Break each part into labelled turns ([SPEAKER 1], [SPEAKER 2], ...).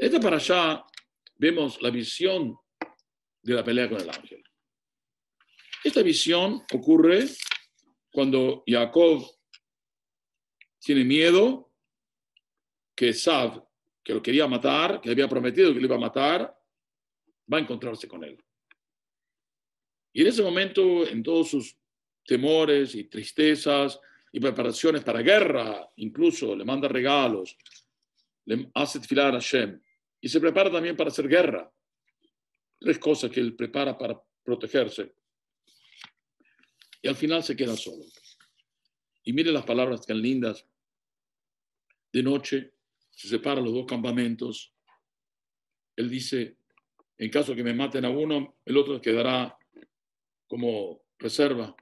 [SPEAKER 1] Esta para allá vemos la visión de la pelea con el ángel. Esta visión ocurre cuando Jacob tiene miedo que Sab, que lo quería matar, que había prometido que lo iba a matar, va a encontrarse con él. Y en ese momento, en todos sus temores y tristezas y preparaciones para guerra, incluso le manda regalos, le hace filar a Hashem y se prepara también para hacer guerra. Tres cosas que él prepara para protegerse. Y al final se queda solo. Y mire las palabras tan lindas. De noche se separan los dos campamentos. Él dice, en caso que me maten a uno, el otro quedará como reserva.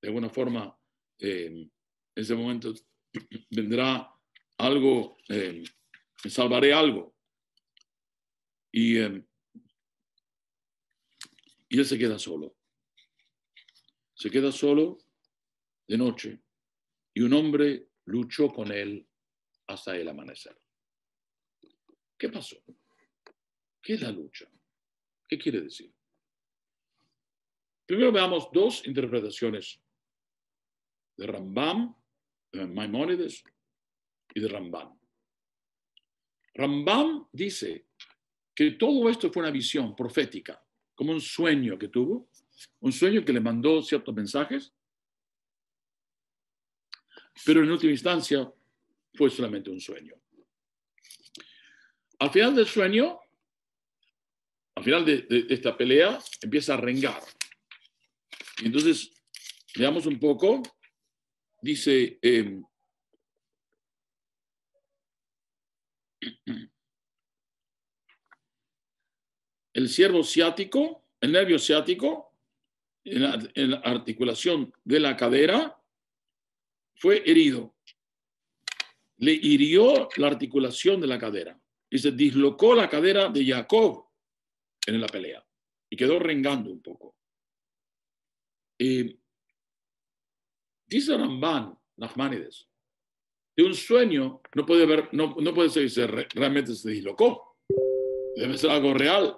[SPEAKER 1] De alguna forma, eh, en ese momento vendrá algo, eh, salvaré algo. Y, eh, y él se queda solo. Se queda solo de noche y un hombre luchó con él hasta el amanecer. ¿Qué pasó? ¿Qué es la lucha? ¿Qué quiere decir? Primero veamos dos interpretaciones de Rambam, de Maimónides y de Rambam. Rambam dice que todo esto fue una visión profética, como un sueño que tuvo, un sueño que le mandó ciertos mensajes, pero en última instancia fue solamente un sueño. Al final del sueño, al final de, esta pelea, empieza a rengar. Y entonces, veamos un poco, dice, em, el ciervo ciático, el nervio ciático, en la, articulación de la cadera, fue herido. Le hirió la articulación de la cadera y se dislocó la cadera de Jacob en la pelea y quedó rengando un poco. dice Ramban, Nachmanides, de un sueño no puede, ver, no, no puede realmente se dislocó. Debe ser algo real.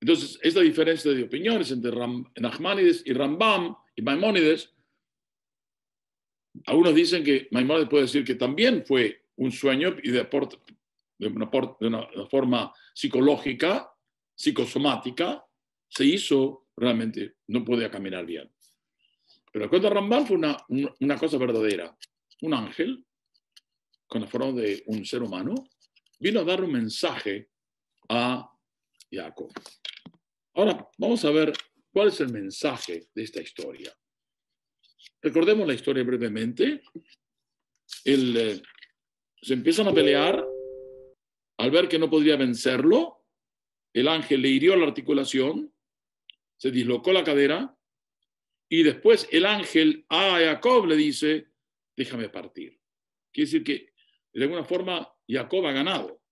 [SPEAKER 1] Entonces, esta diferencia de opiniones entre Nachmanides y Rambam y Maimónides, algunos dicen que Maimónides puede decir que también fue un sueño y de, de, una, de una, forma psicológica, psicosomática, se hizo realmente, no podía caminar bien. Pero el cuento de fue una, una cosa verdadera. Un ángel, con la forma de un ser humano, vino a dar un mensaje a Jacob. Ahora, vamos a ver cuál es el mensaje de esta historia. Recordemos la historia brevemente. Eh, se empiezan a pelear. Al ver que no podría vencerlo, el ángel le hirió la articulación, se dislocó la cadera y después el ángel a Jacob le dice, déjame partir. Quiere decir que de alguna forma Jacob ha ganado,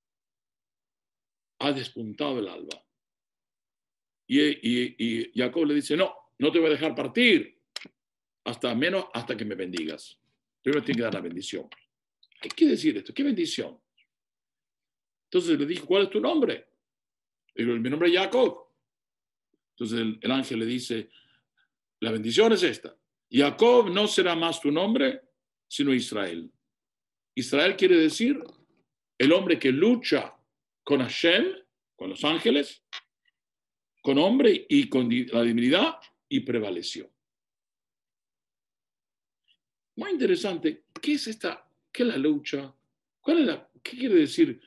[SPEAKER 1] ha despuntado el alba. Y, Jacob le dice, no, no te voy a dejar partir hasta menos hasta que me bendigas. Primero tiene que dar la bendición. ¿Qué quiere decir esto? ¿Qué bendición? Entonces le dijo, ¿cuál es tu nombre? Digo, mi nombre es Jacob. Entonces el, ángel le dice, la bendición es esta. Jacob no será más tu nombre, sino Israel. Israel quiere decir el hombre que lucha con Hashem, con los ángeles, con hombre y con la divinidad y prevaleció. Muy interesante, ¿qué es esta, qué la lucha? ¿Cuál es la, qué quiere decir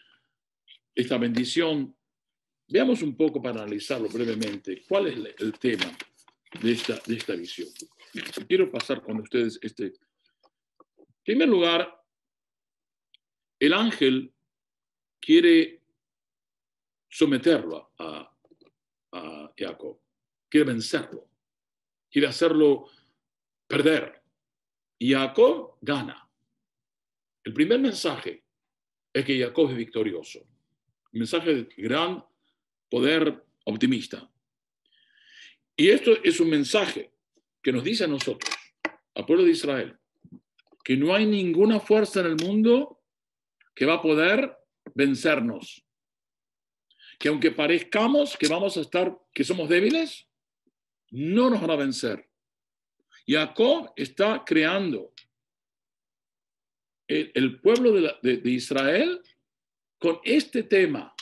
[SPEAKER 1] esta bendición? Veamos un poco para analizarlo brevemente. ¿Cuál es el tema de esta, de esta visión? Quiero pasar con ustedes este. En primer lugar, el ángel quiere someterlo a, a Jacob. Quiere vencerlo. Quiere hacerlo perder. Y Jacob gana. El primer mensaje es que Jacob es victorioso. Un mensaje de gran poder optimista. Y esto es un mensaje que nos dice a nosotros, al pueblo de Israel, que no hay ninguna fuerza en el mundo que va a poder vencernos. Que aunque parezcamos que vamos a estar, que somos débiles, no nos van a vencer. Jacob está creando el, pueblo de, Israel con este tema,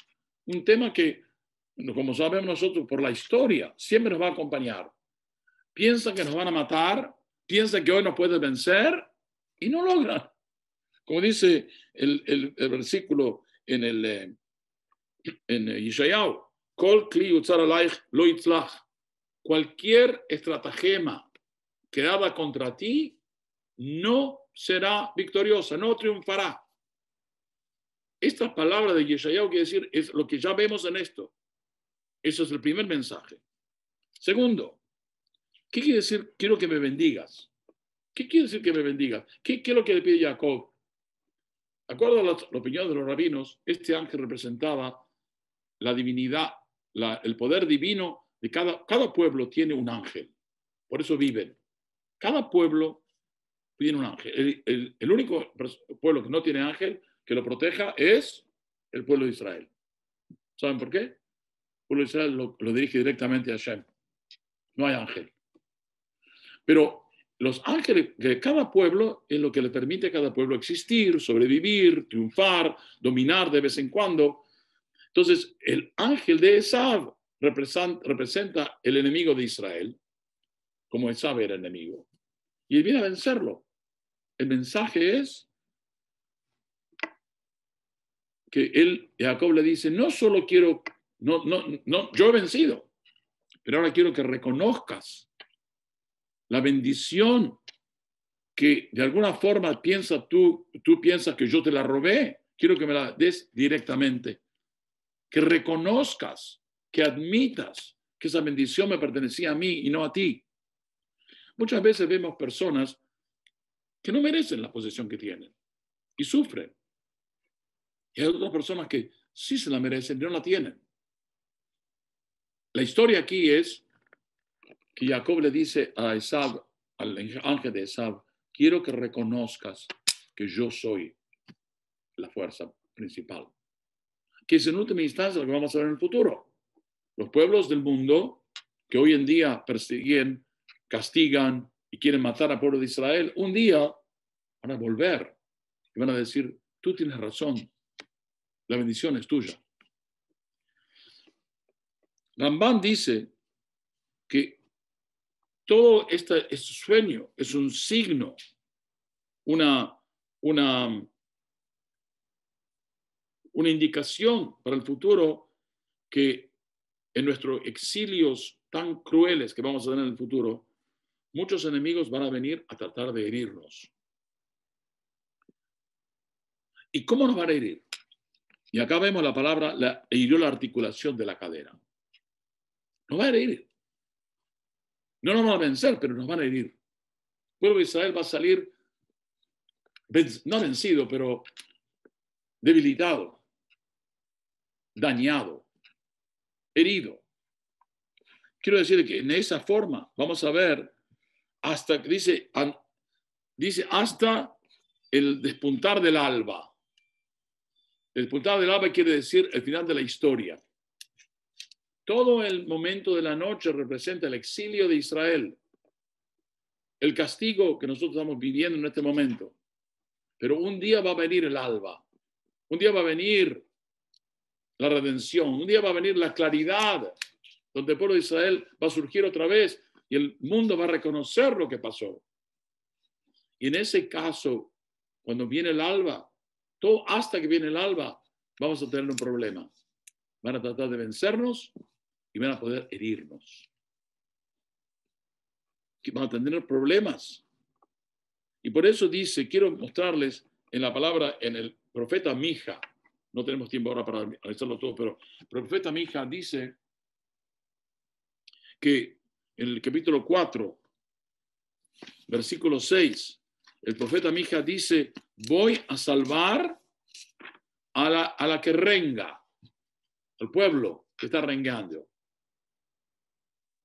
[SPEAKER 1] un tema que, como sabemos nosotros por la historia, siempre nos va a acompañar. Piensan que nos van a matar, piensan que hoy nos pueden vencer y no logran. Como dice el, versículo en el eh, en Yishayahu, cualquier estratagema que dada contra ti no será victoriosa, no triunfará. Esta palabra de Yeshayahu quiere decir, es lo que ya vemos en esto. Eso es el primer mensaje. Segundo, ¿qué quiere decir? Quiero que me bendigas. ¿Qué quiere decir que me bendigas? ¿Qué, es lo que le pide Jacob? Acuerdo a la, opinión de los rabinos, este ángel representaba la divinidad, el poder divino de cada, cada pueblo tiene un ángel. Por eso viven. Cada pueblo tiene un ángel. El, único pueblo que no tiene ángel que lo proteja es el pueblo de Israel. ¿Saben por qué? Pueblo de Israel lo, dirige directamente a Hashem. No hay ángel. Pero los ángeles de cada pueblo es lo que le permite a cada pueblo existir, sobrevivir, triunfar, dominar de vez en cuando. Entonces, el ángel de Esav representa el enemigo de Israel, como Esav era enemigo. Y él viene a vencerlo. El mensaje es que él, Jacob le dice, no solo quiero, no, no, no, yo he vencido, pero ahora quiero que reconozcas la bendición que de alguna forma piensa tú, tú piensas que yo te la robé, quiero que me la des directamente, que reconozcas, que admitas que esa bendición me pertenecía a mí y no a ti. Muchas veces vemos personas que no merecen la posesión que tienen y sufren. Y hay otras personas que sí se la merecen y no la tienen. La historia aquí es que Jacob le dice a Esab, al ángel de Esab, quiero que reconozcas que yo soy la fuerza principal. Que es en última instancia lo que vamos a ver en el futuro. Los pueblos del mundo que hoy en día persiguen, castigan, y quieren matar al pueblo de Israel, un día van a volver y van a decir, tú tienes razón, la bendición es tuya. Ramban dice que todo este, sueño es un signo, una, una, una indicación para el futuro que en nuestros exilios tan crueles que vamos a tener en el futuro, muchos enemigos van a venir a tratar de herirnos. ¿Y cómo nos van a herir? Y acá vemos la palabra, la, hirió la articulación de la cadera. Nos va a herir. No nos van a vencer, pero nos van a herir. El pueblo de Israel va a salir, no vencido, pero debilitado, dañado, herido. Quiero decir que en esa forma vamos a ver hasta, dice, dice hasta el despuntar del alba. El despuntar del alba quiere decir el final de la historia. Todo el momento de la noche representa el exilio de Israel, el castigo que nosotros estamos viviendo en este momento. Pero un día va a venir el alba, un día va a venir la redención, un día va a venir la claridad, donde el pueblo de Israel va a surgir otra vez y el mundo va a reconocer lo que pasó. Y en ese caso, cuando viene el alba, todo hasta que viene el alba, vamos a tener un problema. Van a tratar de vencernos a poder herirnos. Que van a tener problemas. Y por eso dice, quiero mostrarles en la palabra, en el profeta Mija, no tenemos tiempo ahora para analizarlo todo, pero el profeta Mija dice que en el capítulo 4, versículo 6, el profeta Mija dice, voy a salvar a la, a la que renga, al pueblo que está rengando,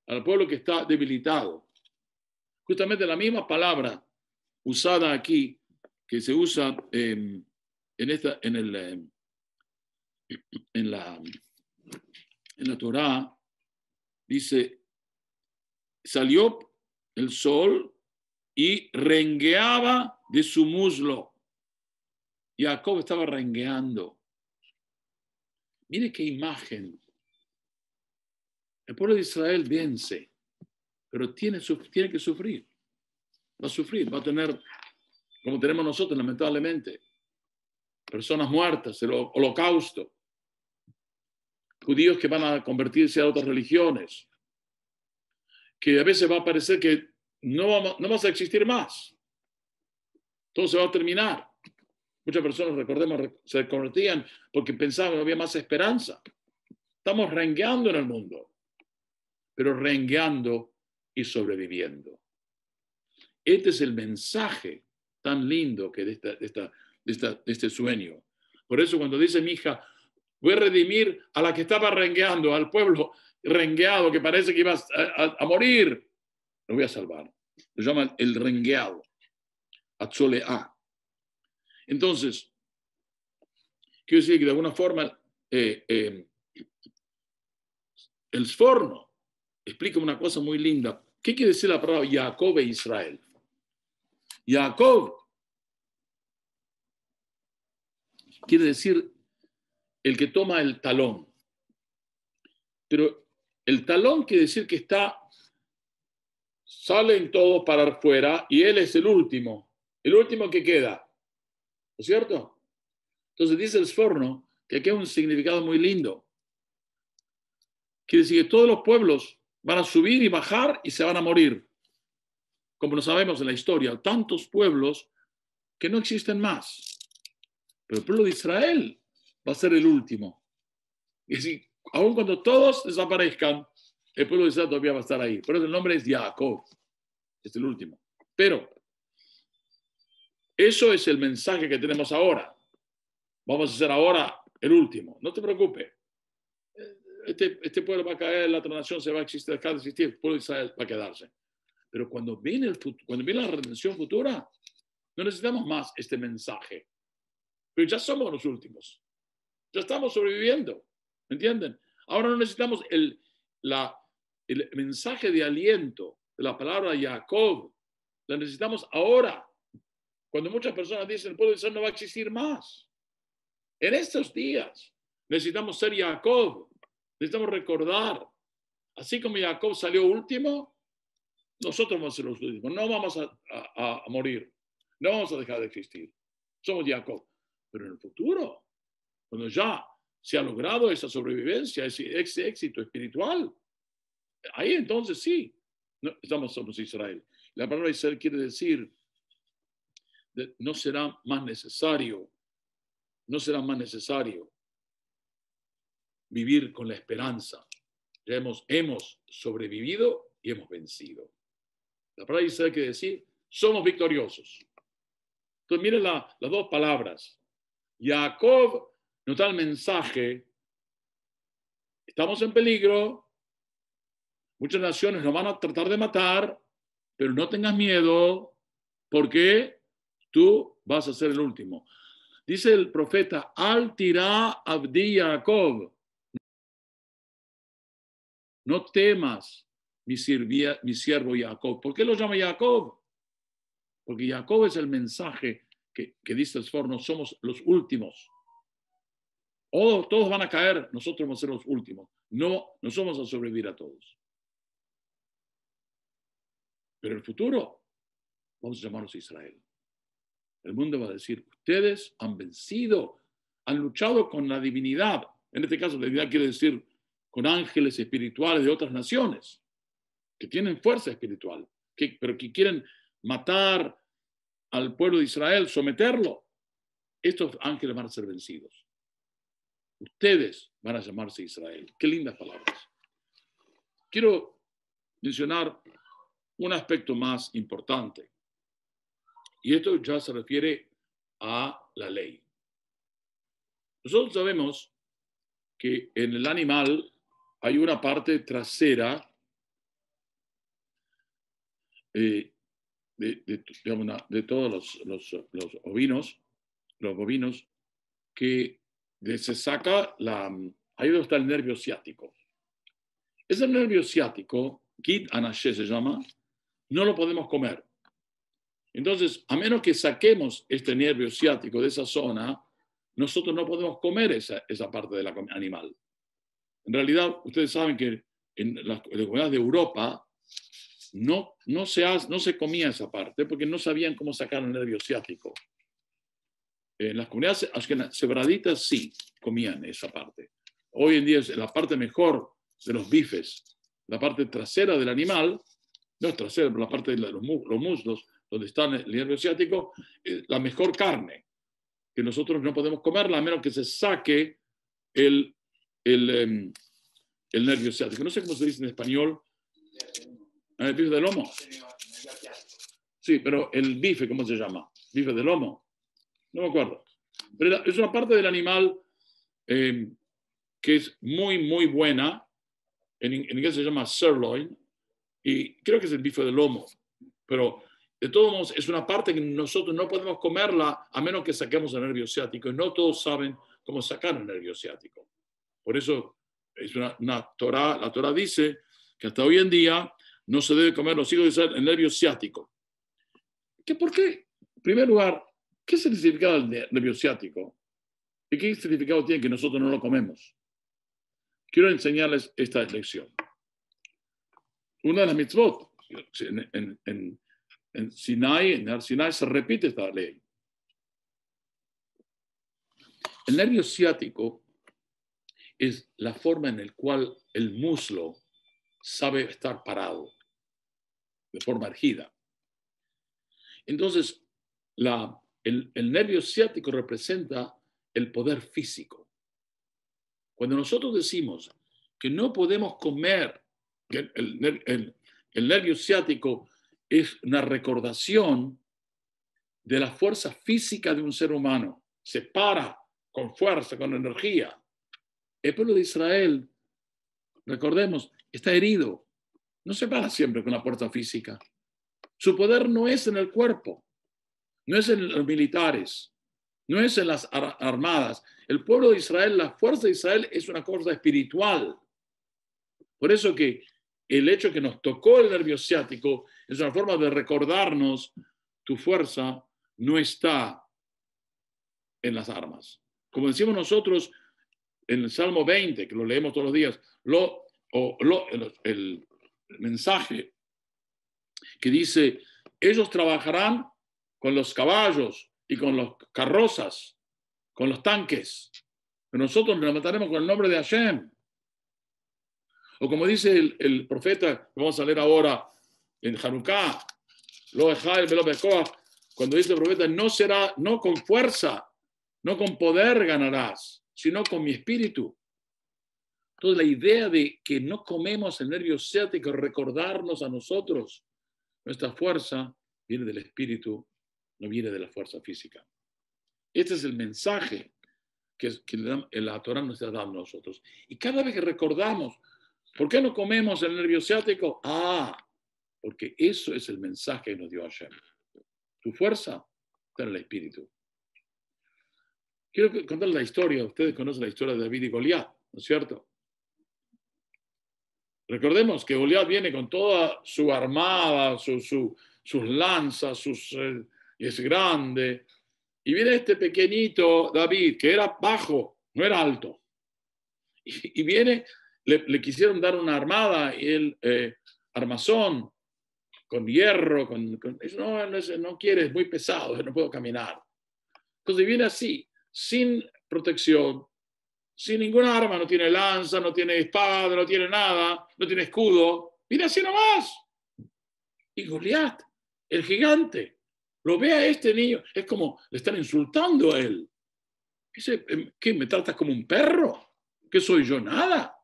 [SPEAKER 1] al pueblo que está debilitado. Justamente la misma palabra usada aquí, que se usa en en, esta, en, el, eh, en, la, en la Torah dice, salió el sol y rengueaba de su muslo. Jacob estaba rengueando. Mire qué imagen. El pueblo de Israel vence, pero tiene, tiene que sufrir. Va a sufrir, va a tener, como tenemos nosotros, lamentablemente, personas muertas, el holocausto, judíos que van a convertirse a otras religiones, que a veces va a parecer que no, vamos, no vamos a existir más. Todo se va a terminar. Muchas personas, recordemos, se convertían porque pensaban que no había más esperanza. Estamos rengueando en el mundo, pero rengueando y sobreviviendo. Este es el mensaje tan lindo que de, esta, de, esta, de, este sueño. Por eso cuando dice mi hija, voy a redimir a la que estaba rengueando, al pueblo rengueado que parece que iba a, a morir, lo voy a salvar. Lo llaman el rengueado, A. Entonces, quiero decir que de alguna forma eh, eh, el Sforno explica una cosa muy linda. ¿Qué quiere decir la palabra Jacob e Israel? Jacob quiere decir el que toma el talón. Pero el talón quiere decir que está, salen todos para afuera y él es el último, el último que queda. ¿No es cierto? Entonces dice el Sforno que aquí hay un significado muy lindo. Quiere decir que todos los pueblos van a subir y bajar y se van a morir. Como lo sabemos en la historia, tantos pueblos que no existen más. Pero el pueblo de Israel va a ser el último. Es decir, aun cuando todos desaparezcan, el pueblo de Israel todavía va a estar ahí. Por eso el nombre es Jacob. Es el último. Pero eso es el mensaje que tenemos ahora. Vamos a hacer ahora el último. No te preocupes. Este, este pueblo va a caer, la otra nación se va a existir, dejar de existir, el pueblo de Israel va a quedarse. Pero cuando viene, el, cuando viene la redención futura, no necesitamos más este mensaje. Pero ya somos los últimos. Ya estamos sobreviviendo. ¿Me entienden? Ahora no necesitamos el, la, el mensaje de aliento de la palabra Jacob. La necesitamos ahora. Cuando muchas personas dicen el pueblo de Israel no va a existir más. En estos días necesitamos ser Jacob, necesitamos recordar, así como Jacob salió último, nosotros vamos a ser los últimos, no vamos a, a, morir, no vamos a dejar de existir. Somos Jacob. Pero en el futuro, cuando ya se ha logrado esa sobrevivencia, ese, éxito espiritual, ahí entonces sí, estamos somos Israel. La palabra Israel quiere decir no será más necesario, no será más necesario vivir con la esperanza. Ya hemos, hemos sobrevivido y hemos vencido. La palabra Israel quiere decir, somos victoriosos. Entonces, miren las dos palabras. Jacob nos da el mensaje, estamos en peligro, muchas naciones nos van a tratar de matar, pero no tengas miedo, porque tú vas a ser el último. Dice el profeta, al tirá abdi Jacob. No temas, mi, siervo Jacob. ¿Por qué lo llama Jacob? Porque Jacob es el mensaje que, dice el forno, somos los últimos. Oh, todos van a caer, nosotros vamos a ser los últimos. No, no somos a sobrevivir a todos. Pero el futuro, vamos a llamarnos Israel. El mundo va a decir, ustedes han vencido, han luchado con la divinidad. En este caso, la divinidad quiere decir con ángeles espirituales de otras naciones, que tienen fuerza espiritual, que, pero que quieren matar al pueblo de Israel, someterlo. Estos ángeles van a ser vencidos. Ustedes van a llamarse Israel. Qué lindas palabras. Quiero mencionar un aspecto más importante. Y esto ya se refiere a la ley. Nosotros sabemos que en el animal hay una parte trasera eh, de, todos los, los, ovinos, los bovinos, que se saca la... Ahí donde está el nervio ciático. Ese nervio ciático, Kit Anaché se llama, no lo podemos comer. Entonces, a menos que saquemos este nervio ciático de esa zona, nosotros no podemos comer esa, esa parte del animal. En realidad, ustedes saben que en las, comunidades de Europa no, no, se no se comía esa parte porque no sabían cómo sacar el nervio ciático. En las comunidades sebraditas sí comían esa parte. Hoy en día es la parte mejor de los bifes, la parte trasera del animal, no es trasera, pero la parte de los, muslos, donde está el nervio ciático, la mejor carne, que nosotros no podemos comerla a menos que se saque el, el, em, el nervio ciático. No sé cómo se dice en español. ¿El bife de lomo? Sí, pero el bife, ¿cómo se llama? ¿Bife de lomo? No me acuerdo. Pero es una parte del animal em, que es muy, muy buena. En, en, inglés se llama sirloin. Y creo que es el bife de lomo. Pero de todos modos, es una parte que nosotros no podemos comerla a menos que saquemos el nervio ciático. Y no todos saben cómo sacar el nervio ciático. Por eso es una, una la Torah dice que hasta hoy en día no se debe comer los hijos de el nervio ciático. ¿Qué, ¿Por qué? En primer lugar, ¿qué el significado del nervio ciático? ¿Y qué significado tiene que nosotros no lo comemos? Quiero enseñarles esta lección. Una de las mitzvot en, en, en Sinai, en Sinai se repite esta ley. El nervio ciático es la forma en la cual el muslo sabe estar parado de forma ergida. Entonces, la, el, nervio ciático representa el poder físico. Cuando nosotros decimos que no podemos comer, que el, el nervio ciático es una recordación de la fuerza física de un ser humano. Se para con fuerza, con energía. El pueblo de Israel, recordemos, está herido. No se para siempre con la fuerza física. Su poder no es en el cuerpo, no es en los militares, no es en las armadas. El pueblo de Israel, la fuerza de Israel es una cosa espiritual. Por eso que el hecho que nos tocó el nervio ciático es una forma de recordarnos tu fuerza no está en las armas. Como decimos nosotros en el Salmo 20, que lo leemos todos los días, lo, o, el, mensaje que dice, ellos trabajarán con los caballos y con las carrozas, con los tanques, pero nosotros nos mataremos con el nombre de Hashem. O como dice el, profeta, vamos a leer ahora en Hanukkah, lo cuando dice el profeta, no será, no con fuerza, no con poder ganarás, sino con mi espíritu. Entonces la idea de que no comemos el nervio ciático, recordarnos a nosotros, nuestra fuerza viene del espíritu, no viene de la fuerza física. Este es el mensaje que, que la Torah nos está dando a nosotros. Y cada vez que recordamos, ¿por qué no comemos el nervio ciático? Ah, porque eso es el mensaje que nos dio Hashem. Tu fuerza está en el espíritu. Quiero contar la historia. Ustedes conocen la historia de David y Goliat, ¿no es cierto? Recordemos que Goliat viene con toda su armada, sus lanzas, sus, eh, es grande. Y viene este pequeñito David, que era bajo, no era alto. Y, viene, le, quisieron dar una armada y él, eh, armazón, con hierro, con, no, no, quiere, es muy pesado, no puedo caminar. Entonces viene así, sin protección, sin ninguna arma, no tiene lanza, no tiene espada, no tiene nada, no tiene escudo, viene así nomás. Y Goliat, el gigante, lo ve a este niño, es como le están insultando a él. Dice, em, ¿qué? ¿Me tratas como un perro? ¿Qué soy yo? Nada.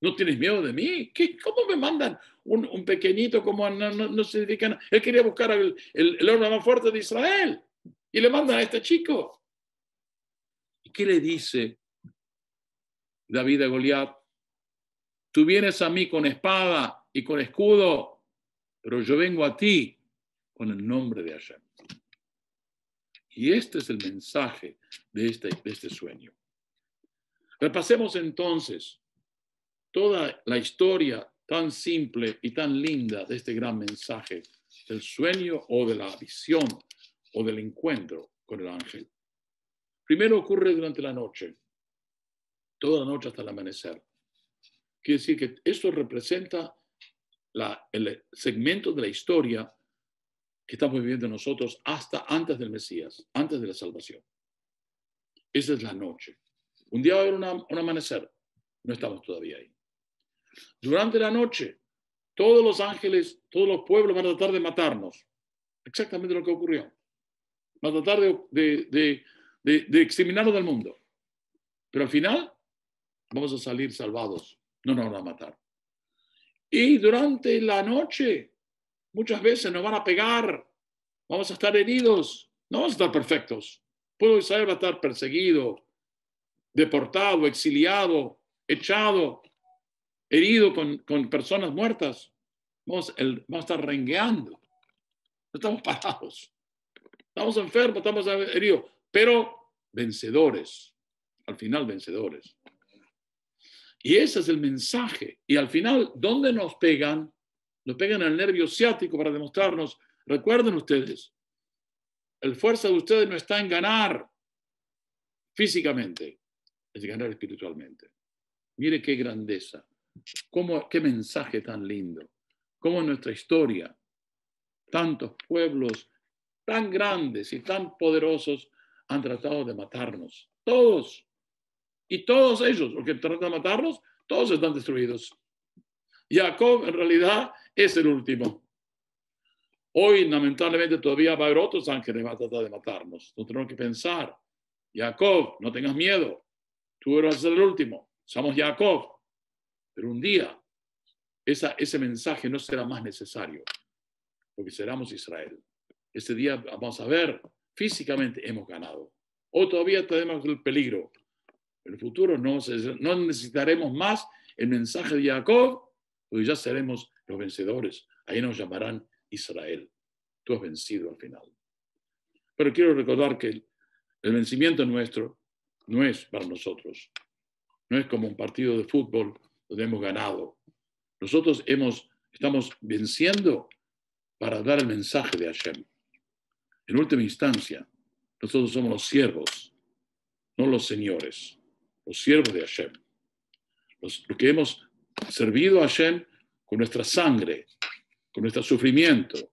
[SPEAKER 1] ¿No tienes miedo de mí? ¿Qué, ¿Cómo me mandan un, pequeñito como no, no, se dedican? Él quería buscar el, el, hombre más fuerte de Israel y le mandan a este chico. ¿Y qué le dice David a Goliat? Tú vienes a mí con espada y con escudo, pero yo vengo a ti con el nombre de Hashem. Y este es el mensaje de este, de este sueño. Repasemos entonces toda la historia tan simple y tan linda de este gran mensaje del sueño o de la visión o del encuentro con el ángel. Primero ocurre durante la noche, toda la noche hasta el amanecer. Quiere decir que esto representa el segmento de la historia que estamos viviendo nosotros hasta antes del Mesías, antes de la salvación. Esa es la noche. Un día va a haber un amanecer, no estamos todavía ahí. Durante la noche, todos los ángeles, todos los pueblos van a tratar de matarnos. Exactamente lo que ocurrió. Van a tratar de, de exterminarnos del mundo. Pero al final vamos a salir salvados. No nos van a matar. Y durante la noche, muchas veces nos van a pegar, vamos a estar heridos, no vamos a estar perfectos. Puedo Israel va a estar perseguido, deportado, exiliado, echado, herido con, personas muertas. Vamos, a estar rengueando. Estamos parados. Estamos enfermos, estamos heridos, pero vencedores. Al final, vencedores. Y ese es el mensaje. Y al final, ¿dónde nos pegan? Nos pegan el nervio ciático para demostrarnos, recuerden ustedes, el fuerza de ustedes no está en ganar físicamente, es ganar espiritualmente. Mire qué grandeza, cómo, qué mensaje tan lindo, cómo nuestra historia tantos pueblos tan grandes y tan poderosos han tratado de matarnos. Todos. Y todos ellos, los que tratan de matarnos, todos están destruidos. Jacob en realidad es el último. Hoy, lamentablemente, todavía va a haber otros ángeles que van a tratar de matarnos. No tenemos que pensar. Jacob, no tengas miedo. Tú eres el último. Somos Jacob. Pero un día ese mensaje no será más necesario, porque seremos Israel. Este día vamos a ver, físicamente hemos ganado. O todavía tenemos el peligro. En el futuro no, no necesitaremos más el mensaje de Jacob, porque ya seremos los vencedores. Ahí nos llamarán Israel. Tú has vencido al final. Pero quiero recordar que el, vencimiento nuestro no es para nosotros. No es como un partido de fútbol donde hemos ganado. Nosotros hemos, estamos venciendo para dar el mensaje de Hashem. En última instancia, nosotros somos los siervos, no los señores, los siervos de Hashem. Los, los que hemos servido a Hashem con nuestra sangre, con nuestro sufrimiento,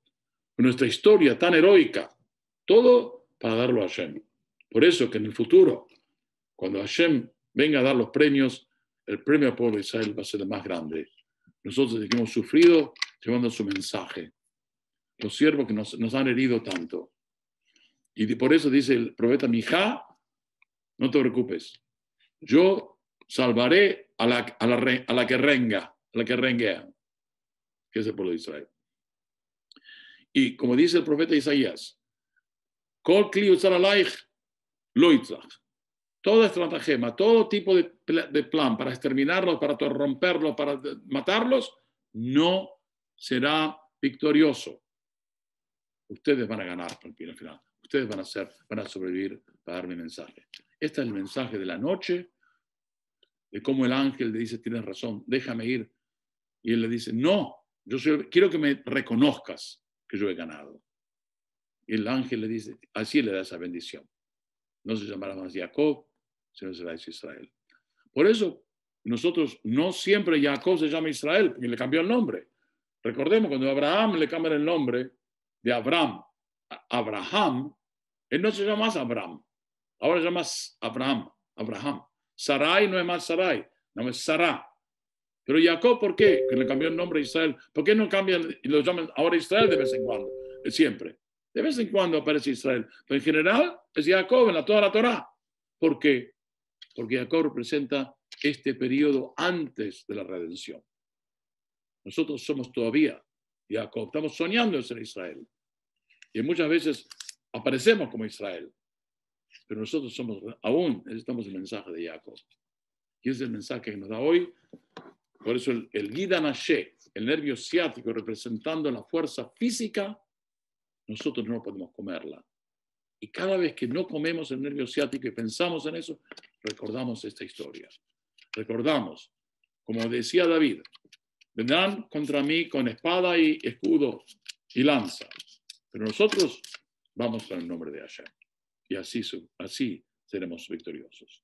[SPEAKER 1] con nuestra historia tan heroica, todo para darlo a Hashem. Por eso que en el futuro, cuando Hashem venga a dar los premios, el premio al pueblo de Israel va a ser el más grande. Nosotros que hemos sufrido llevando su mensaje. Los siervos que nos, nos han herido tanto. Y por eso dice el profeta Mijá, no te preocupes, yo salvaré a la, a a la que renga, a la que renguea, que es el pueblo de Israel. Y como dice el profeta Isaías, Kol Toda estratagema, todo tipo de, de plan para exterminarlos, para romperlos, para matarlos, no será victorioso. Ustedes van a ganar al final. Ustedes van a, ser, van a sobrevivir para dar mi mensaje. Este es el mensaje de la noche, de cómo el ángel le dice, tienes razón, déjame ir. Y él le dice, no, yo quiero que me reconozcas que yo he ganado. Y el ángel le dice, así le da esa bendición. No se llamará más Jacob, sino será Israel. Por eso, nosotros no siempre Jacob se llama Israel, porque le cambió el nombre. Recordemos, cuando Abraham le cambia el nombre de Abraham Abraham, él no se llama más Abraham. Ahora se llama Abraham, Abraham. Sarai no es más Sarai, no es Sarah. Pero Jacob, ¿por qué? Que le cambió el nombre a Israel. ¿Por qué no cambian y lo llaman ahora Israel de vez en cuando? Siempre. De vez en cuando aparece Israel. Pero en general es Jacob en la, toda la Torah. ¿Por qué? Porque Jacob representa este periodo antes de la redención. Nosotros somos todavía Jacob. Estamos soñando en ser Israel. Y muchas veces aparecemos como Israel, pero nosotros somos, aún necesitamos el mensaje de Jacob. Y es el mensaje que nos da hoy. Por eso el, el Gida el nervio ciático representando la fuerza física, nosotros no podemos comerla. Y cada vez que no comemos el nervio ciático y pensamos en eso, recordamos esta historia. Recordamos, como decía David, vendrán contra mí con espada y escudo y lanza. Pero nosotros Vamos en el nombre de Hashem. Y así, así seremos victoriosos.